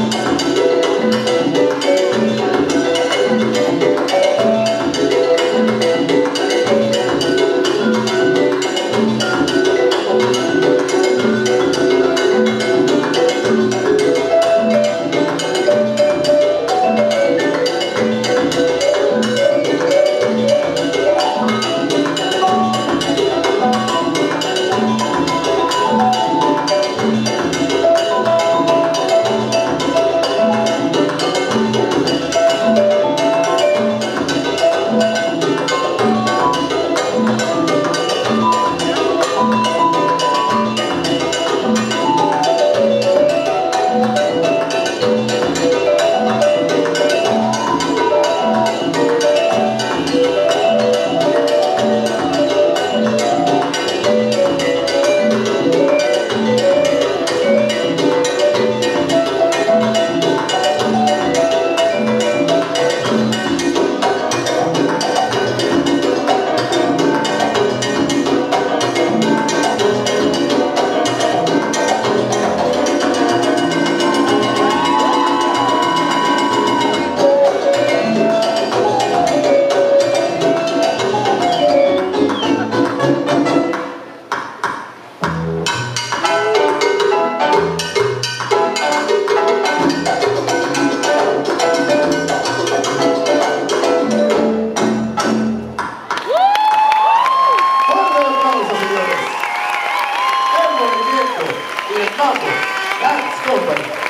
Música Let's go, buddy.